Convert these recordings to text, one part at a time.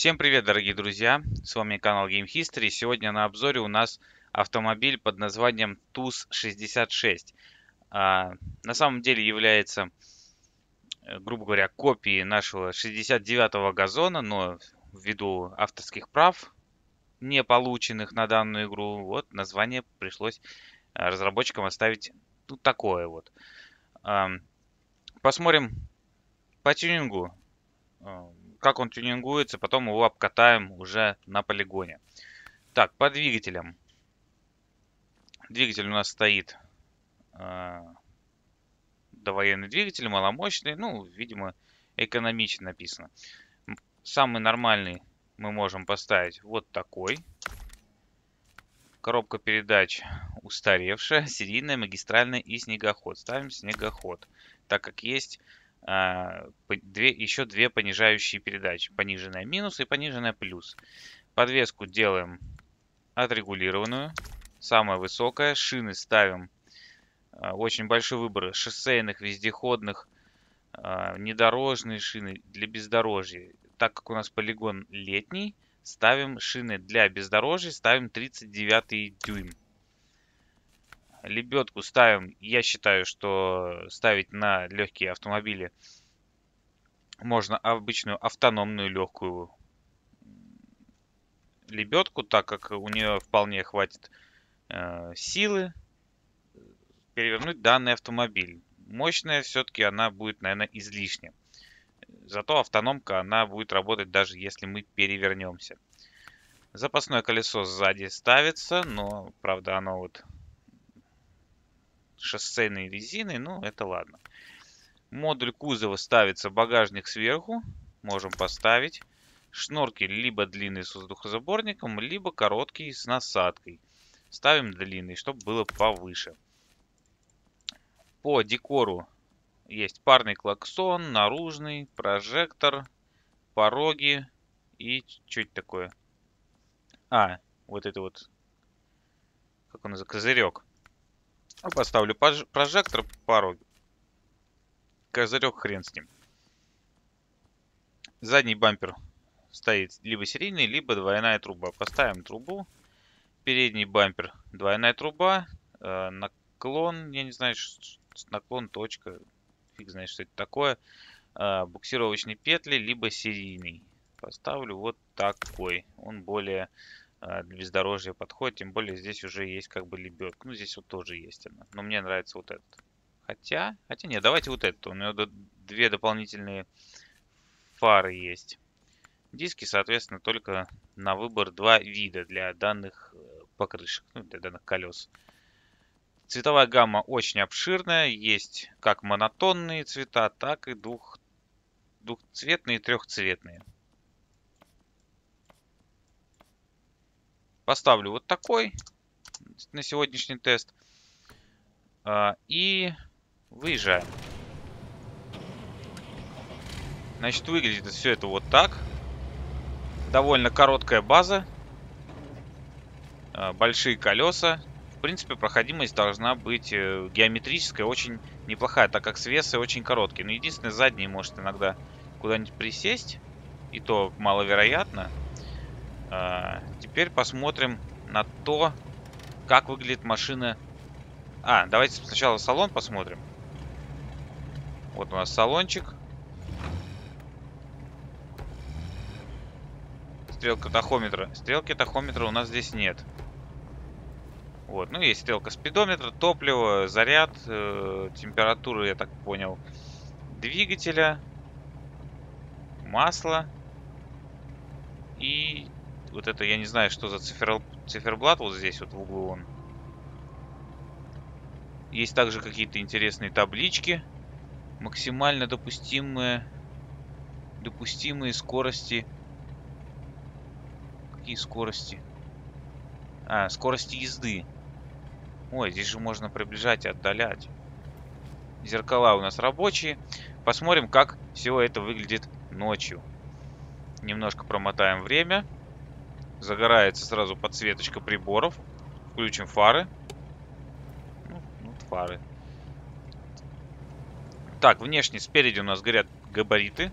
Всем привет, дорогие друзья! С вами канал Game History. Сегодня на обзоре у нас автомобиль под названием ТУЗ-66. А, на самом деле является, э, грубо говоря, копией нашего 69-го газона, но ввиду авторских прав, не полученных на данную игру, вот название пришлось э, разработчикам оставить ну, такое вот. А, посмотрим по тюнингу как он тюнингуется, потом его обкатаем уже на полигоне. Так, по двигателям. Двигатель у нас стоит э, довоенный двигатель, маломощный. Ну, видимо, экономично написано. Самый нормальный мы можем поставить вот такой. Коробка передач устаревшая, серийная, магистральная и снегоход. Ставим снегоход, так как есть две, еще две понижающие передачи. Пониженная минус и пониженная плюс. Подвеску делаем отрегулированную. Самая высокая. Шины ставим. А, очень большой выбор шоссейных, вездеходных, а, недорожные шины для бездорожья. Так как у нас полигон летний, ставим шины для бездорожья, ставим 39 дюйм лебедку ставим, я считаю, что ставить на легкие автомобили можно обычную автономную легкую лебедку, так как у нее вполне хватит э, силы перевернуть данный автомобиль. Мощная все-таки она будет, наверное, излишне. Зато автономка, она будет работать даже если мы перевернемся. Запасное колесо сзади ставится, но, правда, оно вот шоссейной резиной, ну это ладно. Модуль кузова ставится багажник сверху, можем поставить. Шнурки либо длинный с воздухозаборником, либо короткий с насадкой. Ставим длинный, чтобы было повыше. По декору есть парный клаксон, наружный, прожектор, пороги и это такое? А, вот это вот, как он называется, козырек. Ну, поставлю прожектор пару. Козырек хрен с ним. Задний бампер стоит либо серийный, либо двойная труба. Поставим трубу. Передний бампер двойная труба. Э, наклон, я не знаю, наклон, точка. Фиг знает, что это такое. Э, буксировочные петли, либо серийный. Поставлю вот такой. Он более для бездорожья подходит. Тем более здесь уже есть как бы лебедка. Ну, здесь вот тоже есть она. Но мне нравится вот этот. Хотя, хотя нет, давайте вот этот. У него две дополнительные фары есть. Диски, соответственно, только на выбор два вида для данных э, покрышек, ну, для данных колес. Цветовая гамма очень обширная. Есть как монотонные цвета, так и двух, двухцветные и трехцветные. Поставлю вот такой на сегодняшний тест. А, и выезжаем. Значит, выглядит все это вот так. Довольно короткая база. А, большие колеса. В принципе, проходимость должна быть э, геометрическая, очень неплохая, так как свесы очень короткие. Но единственное, задний может иногда куда-нибудь присесть. И то маловероятно. А, теперь посмотрим на то, как выглядит машина. А, давайте сначала салон посмотрим. Вот у нас салончик. Стрелка тахометра. Стрелки тахометра у нас здесь нет. Вот, ну есть стрелка спидометра, топливо, заряд, э, температура, я так понял, двигателя, масло и вот это, я не знаю, что за цифер... циферблат вот здесь вот в углу он. Есть также какие-то интересные таблички. Максимально допустимые... Допустимые скорости. Какие скорости? А, скорости езды. Ой, здесь же можно приближать и отдалять. Зеркала у нас рабочие. Посмотрим, как все это выглядит ночью. Немножко промотаем время. Загорается сразу подсветочка приборов. Включим фары. Ну, вот фары. Так, внешне спереди у нас горят габариты.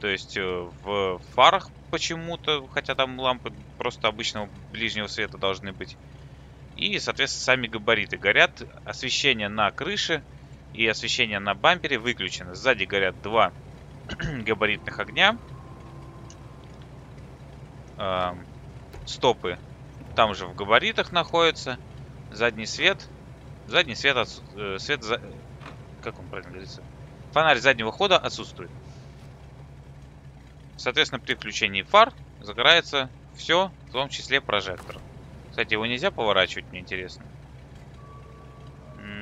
То есть э, в фарах почему-то, хотя там лампы просто обычного ближнего света должны быть. И, соответственно, сами габариты горят. Освещение на крыше и освещение на бампере выключено. Сзади горят два габаритных огня. Э, стопы там же в габаритах находятся. Задний свет. Задний свет, от, э, свет за... как он правильно говорится? Фонарь заднего хода отсутствует. Соответственно, при включении фар загорается все, в том числе прожектор. Кстати, его нельзя поворачивать, мне интересно.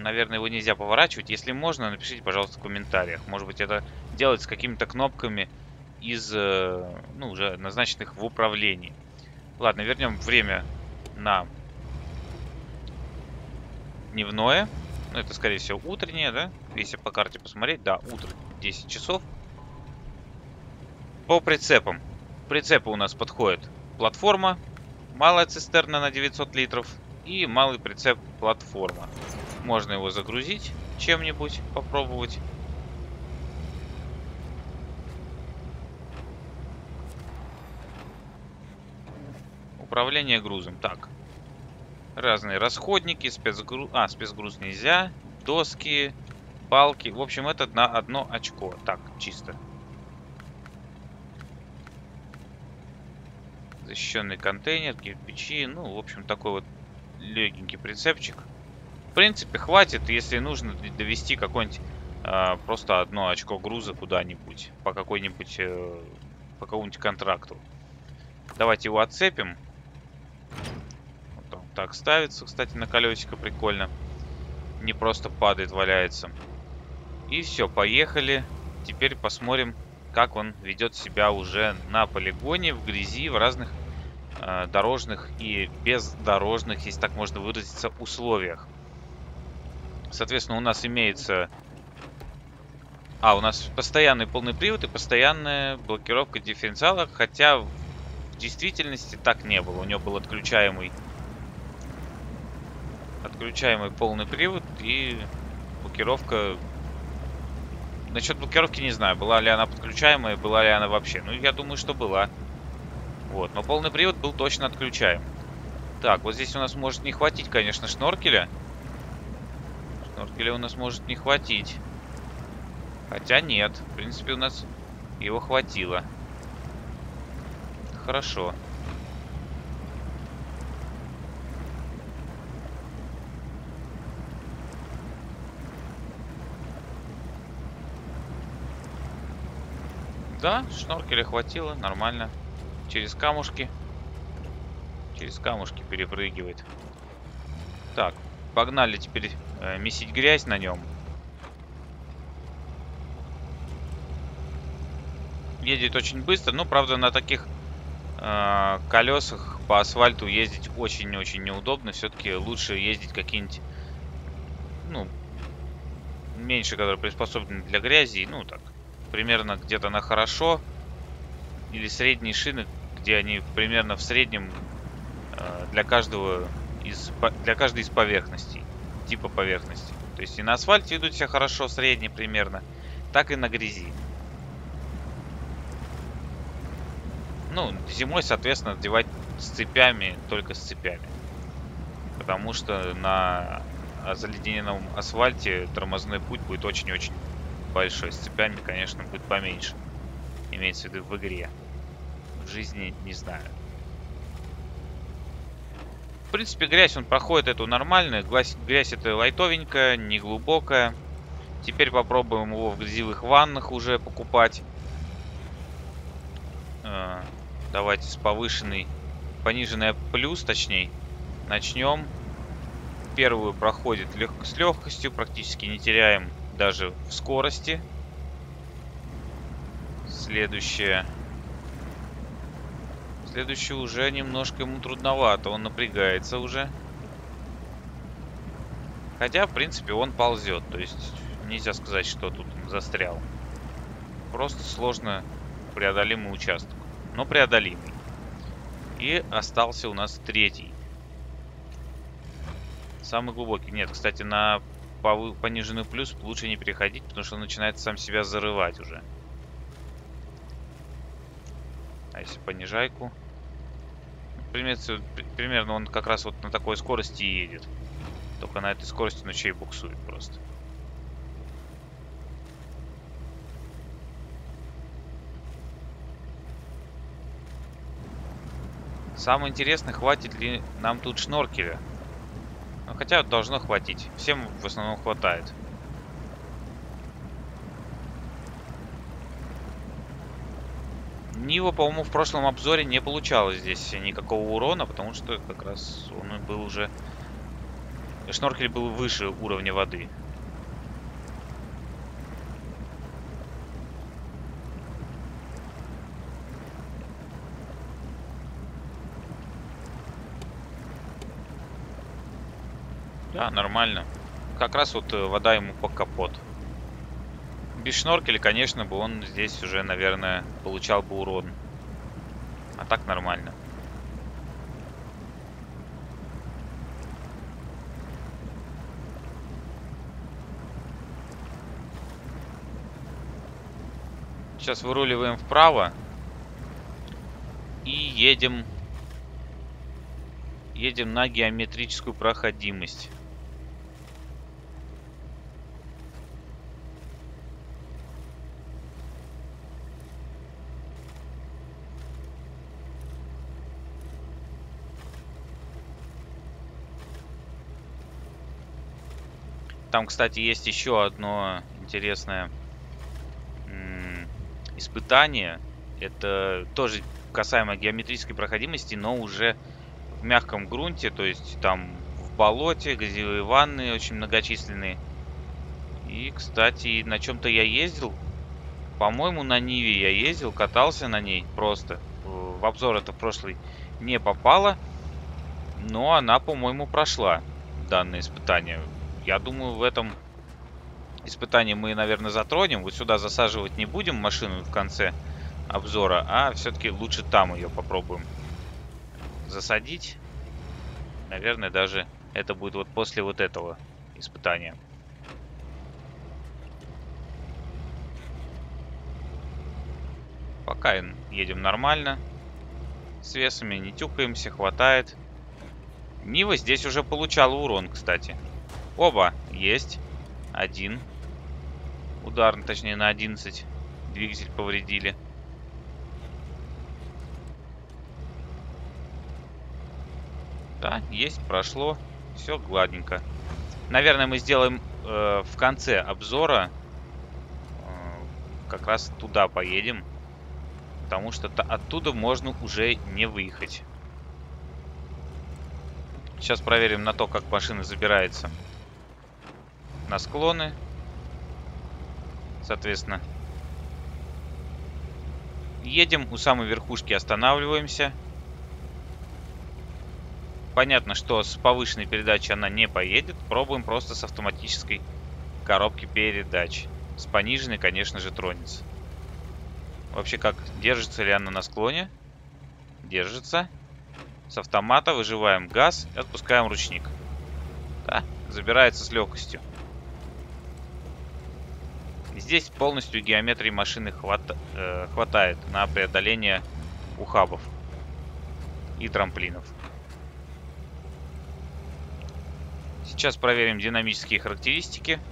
Наверное, его нельзя поворачивать. Если можно, напишите, пожалуйста, в комментариях. Может быть, это делается какими-то кнопками из, э, ну, уже назначенных в управлении. Ладно, вернем время на дневное. Ну, это, скорее всего, утреннее, да? Если по карте посмотреть, да, утро 10 часов. По прицепам. Прицепы у нас подходит платформа, малая цистерна на 900 литров и малый прицеп платформа. Можно его загрузить чем-нибудь, попробовать. Управление грузом. Так. Разные расходники, спецгруз... А, спецгруз нельзя. Доски, балки. В общем, это на одно очко. Так, чисто. Защищенный контейнер, кирпичи. Ну, в общем, такой вот легенький прицепчик. В принципе, хватит, если нужно довести какой-нибудь э, просто одно очко груза куда-нибудь. По какой-нибудь... Э, по какому-нибудь контракту. Давайте его отцепим. Так ставится, кстати, на колесико прикольно. Не просто падает, валяется. И все, поехали. Теперь посмотрим, как он ведет себя уже на полигоне, в грязи, в разных э, дорожных и бездорожных, если так можно выразиться, условиях. Соответственно, у нас имеется... А, у нас постоянный полный привод и постоянная блокировка дифференциала, хотя в действительности так не было. У него был отключаемый отключаемый полный привод и блокировка Насчет блокировки не знаю, была ли она подключаемая, была ли она вообще. Ну, я думаю, что была. Вот, но полный привод был точно отключаем. Так, вот здесь у нас может не хватить, конечно, шноркеля. Шноркеля у нас может не хватить. Хотя нет, в принципе, у нас его хватило. Хорошо. Да, шноркеля хватило, нормально. Через камушки. Через камушки перепрыгивает. Так, погнали теперь э, месить грязь на нем. Едет очень быстро, но, правда, на таких э, колесах по асфальту ездить очень-очень неудобно. Все-таки лучше ездить какие-нибудь, ну, меньше, которые приспособлены для грязи. Ну, так, примерно где-то на хорошо. Или средние шины, где они примерно в среднем э, для каждого из для каждой из поверхностей. Типа поверхности. То есть и на асфальте идут все хорошо, средний примерно, так и на грязи. Ну, зимой, соответственно, одевать с цепями, только с цепями. Потому что на заледененном асфальте тормозной путь будет очень-очень большой. С цепями, конечно, будет поменьше. Имеется в виду в игре. В жизни не знаю. В принципе, грязь он проходит эту нормальную. Грязь, грязь это лайтовенькая, не глубокая. Теперь попробуем его в грязевых ваннах уже покупать. Э, давайте с повышенной, пониженная плюс, точнее. Начнем. Первую проходит лег с легкостью, практически не теряем даже в скорости. Следующее. Следующее уже немножко ему трудновато. Он напрягается уже. Хотя, в принципе, он ползет. То есть нельзя сказать, что тут застрял. Просто сложно преодолимый участок. Но преодолимый. И остался у нас третий. Самый глубокий. Нет, кстати, на пониженный плюс лучше не переходить, потому что он начинает сам себя зарывать уже. А если понижайку? Примерно, примерно он как раз вот на такой скорости едет. Только на этой скорости ночей буксует просто. Самое интересное, хватит ли нам тут шноркеля. Ну, хотя должно хватить. Всем в основном хватает. Нива, по-моему, в прошлом обзоре не получалось здесь никакого урона, потому что как раз он был уже... Шноркель был выше уровня воды. Да, нормально. Как раз вот э, вода ему по капот. Без шноркеля, конечно, бы он здесь уже, наверное, получал бы урон. А так нормально. Сейчас выруливаем вправо. И едем... Едем на геометрическую проходимость. Там, кстати, есть еще одно интересное испытание. Это тоже касаемо геометрической проходимости, но уже в мягком грунте, то есть там в болоте, грязевые ванны очень многочисленные. И, кстати, на чем-то я ездил. По-моему, на Ниве я ездил, катался на ней просто. В обзор это в прошлый не попало. Но она, по-моему, прошла данное испытание я думаю, в этом испытании мы, наверное, затронем. Вот сюда засаживать не будем машину в конце обзора, а все-таки лучше там ее попробуем засадить. Наверное, даже это будет вот после вот этого испытания. Пока едем нормально. С весами не тюкаемся, хватает. Нива здесь уже получала урон, кстати. Оба есть. Один. Удар, точнее, на 11. Двигатель повредили. Да, есть, прошло. Все гладненько. Наверное, мы сделаем э, в конце обзора. Э, как раз туда поедем. Потому что оттуда можно уже не выехать. Сейчас проверим на то, как машина забирается на склоны. Соответственно, едем у самой верхушки, останавливаемся. Понятно, что с повышенной передачей она не поедет. Пробуем просто с автоматической коробки передач. С пониженной, конечно же, тронется. Вообще, как держится ли она на склоне? Держится. С автомата выживаем газ и отпускаем ручник. Да, забирается с легкостью. Здесь полностью геометрии машины хват, э, хватает на преодоление ухабов и трамплинов. Сейчас проверим динамические характеристики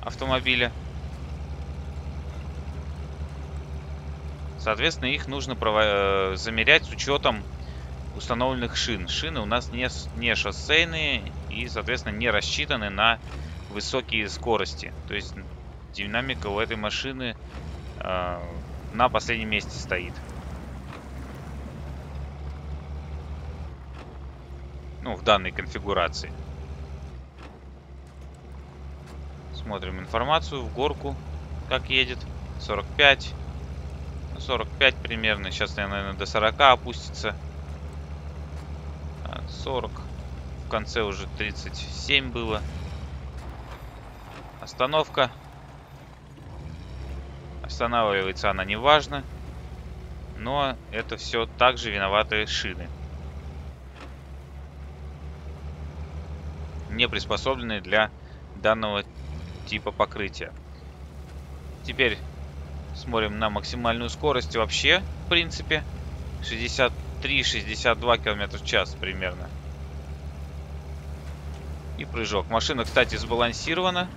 автомобиля. Соответственно, их нужно э, замерять с учетом установленных шин. Шины у нас не, не шоссейные и, соответственно, не рассчитаны на высокие скорости. То есть динамика у этой машины э, на последнем месте стоит. Ну, в данной конфигурации. Смотрим информацию в горку, как едет. 45. 45 ну, примерно. Сейчас, наверное, до 40 опустится. 40. В конце уже 37 было. Остановка. Останавливается она неважно. Но это все также виноваты шины. Не приспособленные для данного типа покрытия. Теперь смотрим на максимальную скорость вообще, в принципе. 63-62 км в час примерно. И прыжок. Машина, кстати, сбалансирована.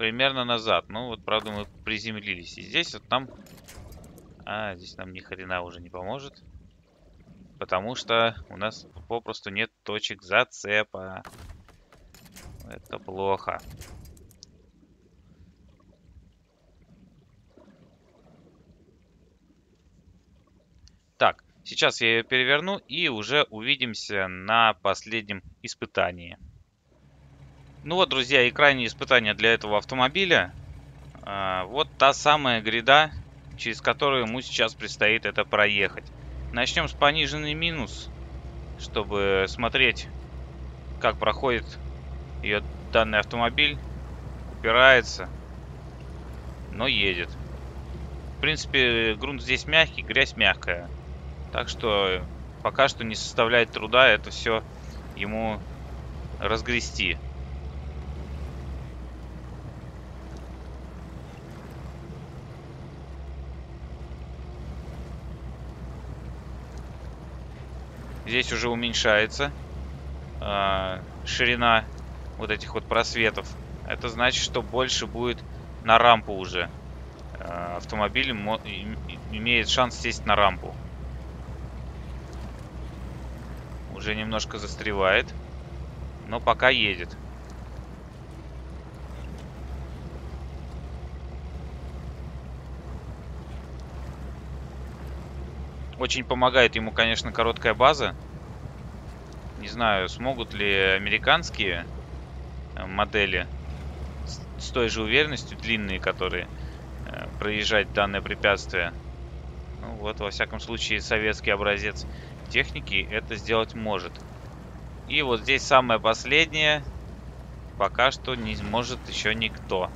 Примерно назад. Ну вот, правда, мы приземлились. И здесь вот нам... А, здесь нам ни хрена уже не поможет. Потому что у нас попросту нет точек зацепа. Это плохо. Так, сейчас я ее переверну и уже увидимся на последнем испытании. Ну вот, друзья, и крайнее испытание для этого автомобиля. А, вот та самая гряда, через которую ему сейчас предстоит это проехать. Начнем с пониженный минус, чтобы смотреть, как проходит ее данный автомобиль. Упирается, но едет. В принципе, грунт здесь мягкий, грязь мягкая. Так что пока что не составляет труда это все ему разгрести. Здесь уже уменьшается э, ширина вот этих вот просветов. Это значит, что больше будет на рампу уже. Э, автомобиль имеет шанс сесть на рампу. Уже немножко застревает. Но пока едет. Очень помогает ему, конечно, короткая база. Не знаю, смогут ли американские э, модели с той же уверенностью, длинные, которые э, проезжать данное препятствие. Ну вот, во всяком случае, советский образец техники это сделать может. И вот здесь самое последнее. Пока что не может еще никто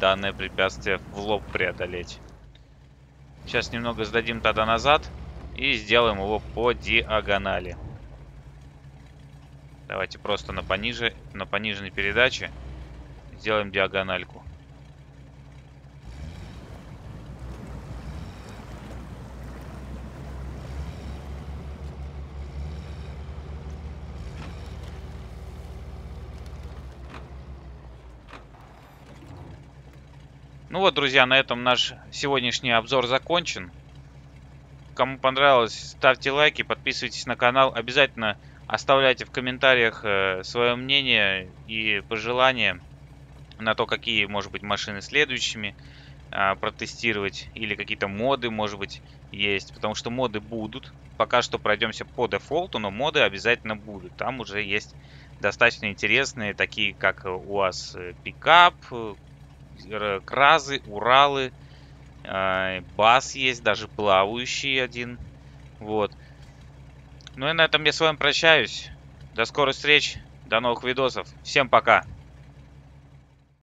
данное препятствие в лоб преодолеть. Сейчас немного сдадим тогда назад и сделаем его по диагонали. Давайте просто на, пониже, на пониженной передаче сделаем диагональку. Ну вот, друзья, на этом наш сегодняшний обзор закончен. Кому понравилось, ставьте лайки, подписывайтесь на канал. Обязательно оставляйте в комментариях э, свое мнение и пожелания на то, какие, может быть, машины следующими э, протестировать. Или какие-то моды, может быть, есть. Потому что моды будут. Пока что пройдемся по дефолту, но моды обязательно будут. Там уже есть достаточно интересные, такие как у вас э, пикап, Кразы, Уралы, э, Бас есть, даже плавающий один. Вот. Ну и на этом я с вами прощаюсь. До скорых встреч, до новых видосов. Всем пока.